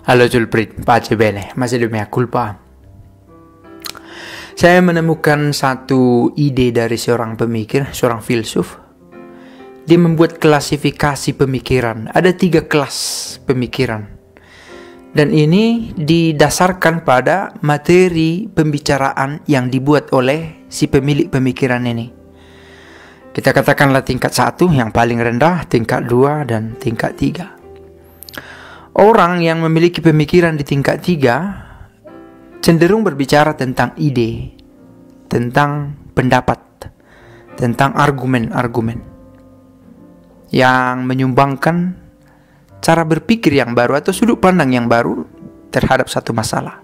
Halo Julprit, pace bene, masih demi culpa. Saya menemukan satu ide dari seorang pemikir, seorang filsuf. Dia membuat klasifikasi pemikiran. Ada tiga kelas pemikiran. Dan ini didasarkan pada materi pembicaraan yang dibuat oleh si pemilik pemikiran ini. Kita katakanlah tingkat satu yang paling rendah, tingkat dua, dan tingkat tiga. Orang yang memiliki pemikiran di tingkat tiga cenderung berbicara tentang ide, tentang pendapat, tentang argumen-argumen yang menyumbangkan cara berpikir yang baru atau sudut pandang yang baru terhadap satu masalah.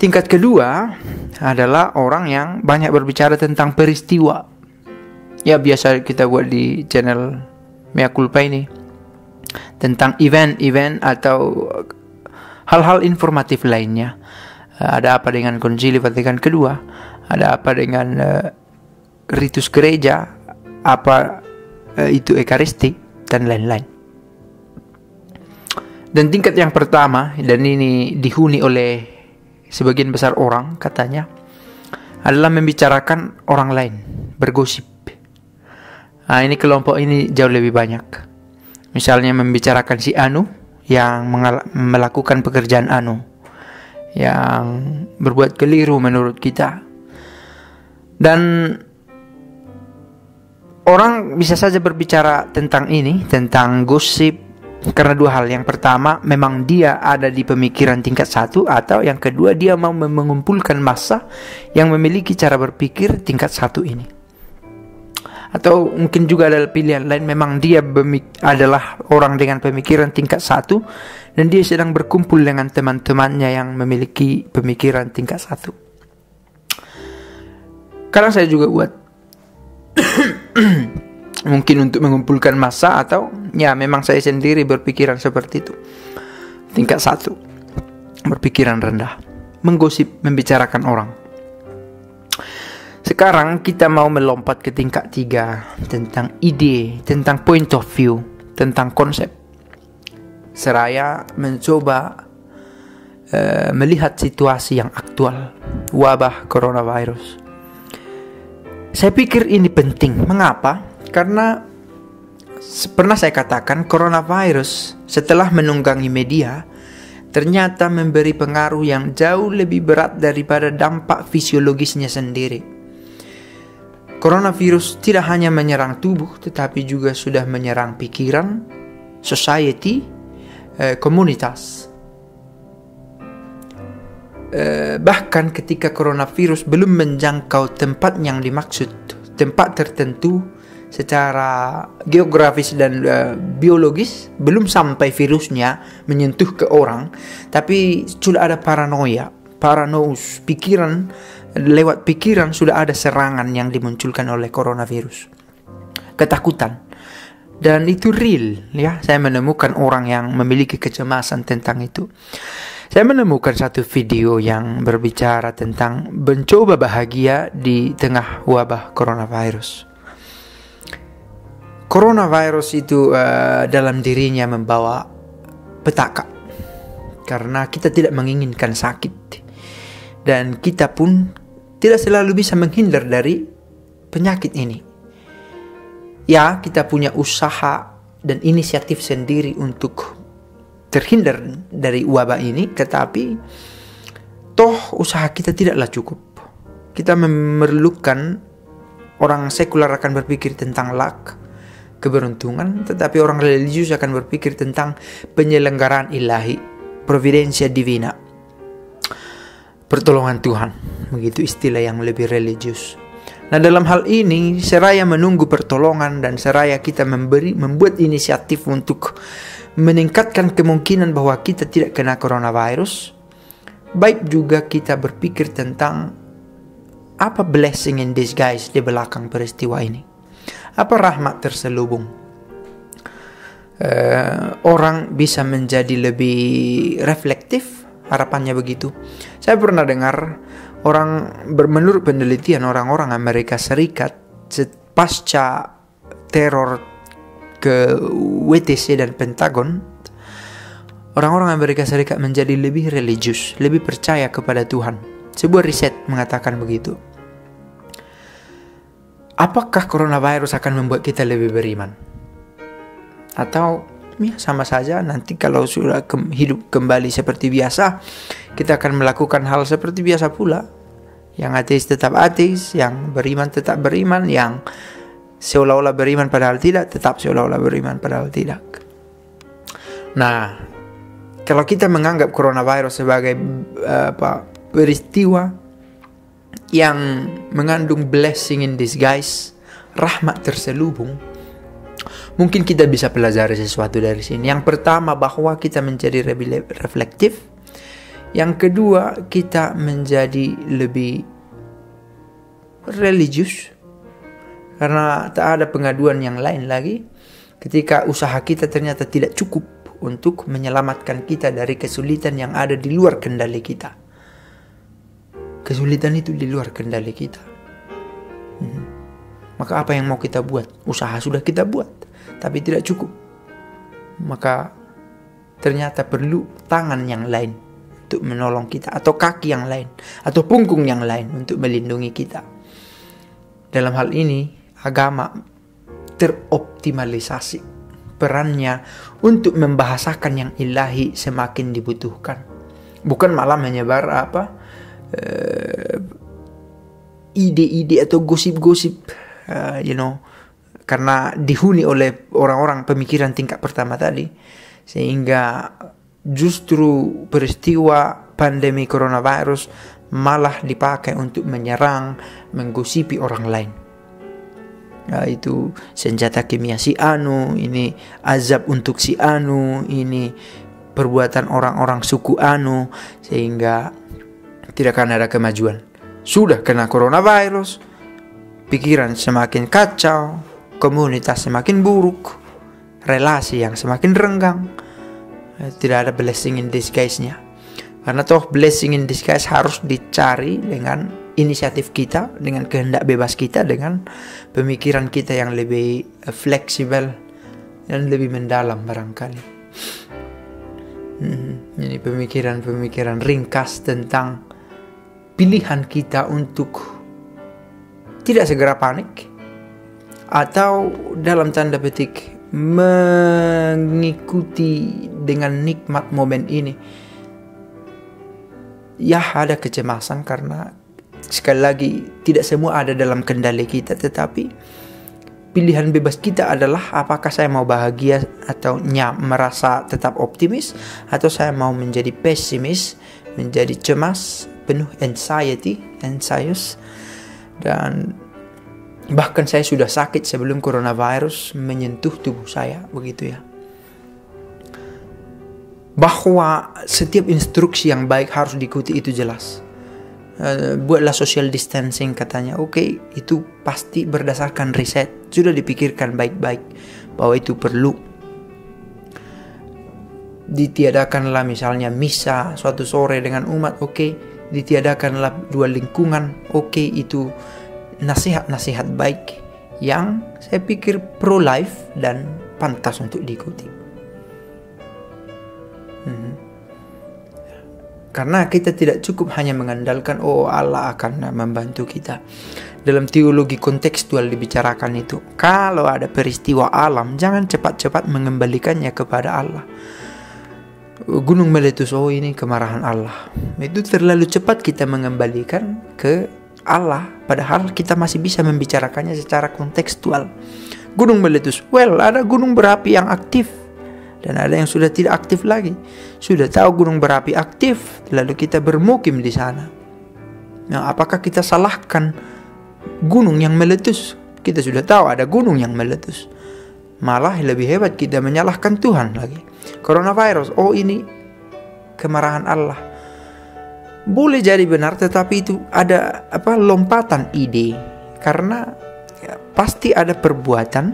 Tingkat kedua adalah orang yang banyak berbicara tentang peristiwa. Ya biasa kita buat di channel Mea Culpa ini tentang event-event atau hal-hal informatif lainnya. Uh, ada apa dengan Konsili Vatikan kedua? Ada apa dengan uh, ritus gereja? Apa uh, itu Ekaristi dan lain-lain. Dan tingkat yang pertama dan ini dihuni oleh sebagian besar orang katanya adalah membicarakan orang lain, bergosip. Nah, ini kelompok ini jauh lebih banyak. Misalnya membicarakan si Anu yang melakukan pekerjaan Anu yang berbuat keliru menurut kita. Dan orang bisa saja berbicara tentang ini, tentang gosip karena dua hal. Yang pertama, memang dia ada di pemikiran tingkat satu atau yang kedua dia mau mengumpulkan massa yang memiliki cara berpikir tingkat satu ini atau mungkin juga ada pilihan lain. Memang dia adalah orang dengan pemikiran tingkat satu. Dan dia sedang berkumpul dengan teman-temannya yang memiliki pemikiran tingkat satu. Kadang saya juga buat mungkin untuk mengumpulkan masa atau ya memang saya sendiri berpikiran seperti itu. Tingkat satu. Berpikiran rendah. Menggosip membicarakan orang sekarang kita mau melompat ke tingkat tiga tentang ide, tentang point of view, tentang konsep. Seraya mencoba uh, melihat situasi yang aktual, wabah coronavirus. Saya pikir ini penting. Mengapa? Karena pernah saya katakan coronavirus setelah menunggangi media ternyata memberi pengaruh yang jauh lebih berat daripada dampak fisiologisnya sendiri. Coronavirus tidak hanya menyerang tubuh, tetapi juga sudah menyerang pikiran, society, eh, komunitas. Eh, bahkan ketika coronavirus belum menjangkau tempat yang dimaksud, tempat tertentu secara geografis dan uh, biologis belum sampai virusnya menyentuh ke orang, tapi sudah ada paranoia, paranous, pikiran lewat pikiran sudah ada serangan yang dimunculkan oleh coronavirus. Ketakutan. Dan itu real ya. Saya menemukan orang yang memiliki kecemasan tentang itu. Saya menemukan satu video yang berbicara tentang mencoba bahagia di tengah wabah coronavirus. Coronavirus itu uh, dalam dirinya membawa petaka karena kita tidak menginginkan sakit dan kita pun tidak selalu bisa menghindar dari penyakit ini. Ya, kita punya usaha dan inisiatif sendiri untuk terhindar dari wabah ini, tetapi toh usaha kita tidaklah cukup. Kita memerlukan orang sekular akan berpikir tentang luck, keberuntungan, tetapi orang religius akan berpikir tentang penyelenggaraan ilahi, providensia divina pertolongan Tuhan. Begitu istilah yang lebih religius. Nah dalam hal ini seraya menunggu pertolongan dan seraya kita memberi membuat inisiatif untuk meningkatkan kemungkinan bahwa kita tidak kena coronavirus. Baik juga kita berpikir tentang apa blessing in disguise di belakang peristiwa ini. Apa rahmat terselubung? Uh, orang bisa menjadi lebih reflektif harapannya begitu. Saya pernah dengar orang menurut penelitian orang-orang Amerika Serikat pasca teror ke WTC dan Pentagon orang-orang Amerika Serikat menjadi lebih religius, lebih percaya kepada Tuhan. Sebuah riset mengatakan begitu. Apakah coronavirus akan membuat kita lebih beriman? Atau ya sama saja nanti kalau sudah ke hidup kembali seperti biasa, kita akan melakukan hal seperti biasa pula. Yang ateis tetap ateis, yang beriman tetap beriman, yang seolah-olah beriman padahal tidak, tetap seolah-olah beriman padahal tidak. Nah, kalau kita menganggap coronavirus sebagai uh, apa peristiwa yang mengandung blessing in disguise, rahmat terselubung, mungkin kita bisa pelajari sesuatu dari sini. Yang pertama bahwa kita menjadi reflektif. Yang kedua, kita menjadi lebih religius karena tak ada pengaduan yang lain lagi ketika usaha kita ternyata tidak cukup untuk menyelamatkan kita dari kesulitan yang ada di luar kendali kita. Kesulitan itu di luar kendali kita. Hmm. Maka apa yang mau kita buat? Usaha sudah kita buat, tapi tidak cukup. Maka ternyata perlu tangan yang lain untuk menolong kita, atau kaki yang lain, atau punggung yang lain untuk melindungi kita. Dalam hal ini, agama teroptimalisasi perannya untuk membahasakan yang ilahi semakin dibutuhkan. Bukan malah menyebar apa uh, ide-ide atau gosip-gosip, uh, you know, karena dihuni oleh orang-orang pemikiran tingkat pertama tadi, sehingga justru peristiwa pandemi coronavirus malah dipakai untuk menyerang, menggosipi orang lain. Ya, itu senjata kimia si anu ini azab untuk si anu ini perbuatan orang-orang suku anu sehingga tidak akan ada kemajuan. Sudah kena coronavirus pikiran semakin kacau komunitas semakin buruk relasi yang semakin renggang tidak ada blessing in disguise-nya karena toh blessing in disguise harus dicari dengan inisiatif kita, dengan kehendak bebas kita, dengan pemikiran kita yang lebih uh, fleksibel dan lebih mendalam barangkali. Hmm, ini pemikiran-pemikiran ringkas tentang pilihan kita untuk tidak segera panik atau dalam tanda petik mengikuti dengan nikmat momen ini. Ya ada kecemasan karena sekali lagi tidak semua ada dalam kendali kita tetapi pilihan bebas kita adalah apakah saya mau bahagia atau nyam, merasa tetap optimis atau saya mau menjadi pesimis menjadi cemas penuh anxiety anxious dan bahkan saya sudah sakit sebelum coronavirus menyentuh tubuh saya begitu ya bahwa setiap instruksi yang baik harus diikuti itu jelas uh, buatlah social distancing katanya. Oke, okay, itu pasti berdasarkan riset, sudah dipikirkan baik-baik bahwa itu perlu. Ditiadakanlah misalnya misa suatu sore dengan umat, oke. Okay. Ditiadakanlah dua lingkungan, oke okay, itu nasihat-nasihat baik yang saya pikir pro life dan pantas untuk diikuti. Hmm. Karena kita tidak cukup hanya mengandalkan oh Allah akan membantu kita. Dalam teologi kontekstual dibicarakan itu, kalau ada peristiwa alam, jangan cepat-cepat mengembalikannya kepada Allah. Gunung meletus, oh ini kemarahan Allah. Itu terlalu cepat kita mengembalikan ke Allah, padahal kita masih bisa membicarakannya secara kontekstual. Gunung meletus, well ada gunung berapi yang aktif, dan ada yang sudah tidak aktif lagi. Sudah tahu gunung berapi aktif, lalu kita bermukim di sana. Nah, apakah kita salahkan gunung yang meletus? Kita sudah tahu ada gunung yang meletus. Malah lebih hebat kita menyalahkan Tuhan lagi. Coronavirus, oh ini kemarahan Allah. Boleh jadi benar, tetapi itu ada apa lompatan ide karena ya, pasti ada perbuatan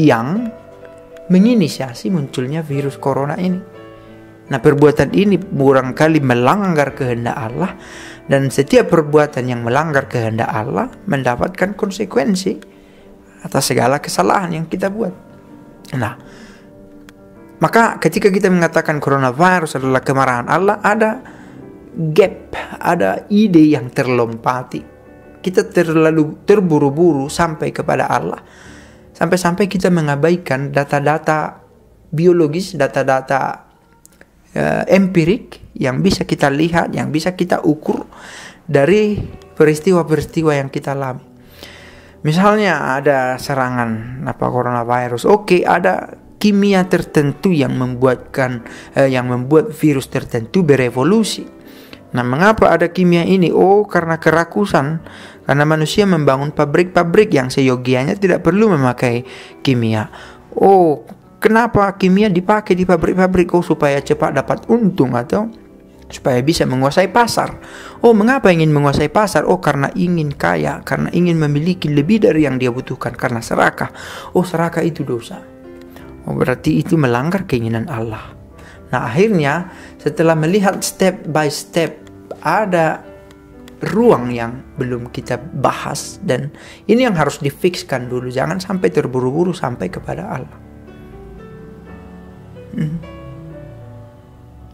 yang menginisiasi munculnya virus corona ini. Nah perbuatan ini kali melanggar kehendak Allah dan setiap perbuatan yang melanggar kehendak Allah mendapatkan konsekuensi atas segala kesalahan yang kita buat. Nah Maka ketika kita mengatakan coronavirus adalah kemarahan Allah, ada gap, ada ide yang terlompati. Kita terlalu terburu-buru sampai kepada Allah. Sampai-sampai kita mengabaikan data-data biologis, data-data uh, empirik yang bisa kita lihat, yang bisa kita ukur dari peristiwa-peristiwa yang kita alami. Misalnya ada serangan apa coronavirus, oke ada kimia tertentu yang membuatkan eh, yang membuat virus tertentu berevolusi. Nah, mengapa ada kimia ini? Oh, karena kerakusan. Karena manusia membangun pabrik-pabrik yang seyogianya tidak perlu memakai kimia. Oh, kenapa kimia dipakai di pabrik-pabrik? Oh, supaya cepat dapat untung atau supaya bisa menguasai pasar. Oh, mengapa ingin menguasai pasar? Oh, karena ingin kaya, karena ingin memiliki lebih dari yang dia butuhkan, karena serakah. Oh, serakah itu dosa. Oh, berarti itu melanggar keinginan Allah. Nah, akhirnya setelah melihat step by step ada ruang yang belum kita bahas dan ini yang harus difikskan dulu. Jangan sampai terburu-buru sampai kepada Allah. Hmm.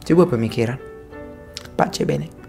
Coba pemikiran. Pace bene.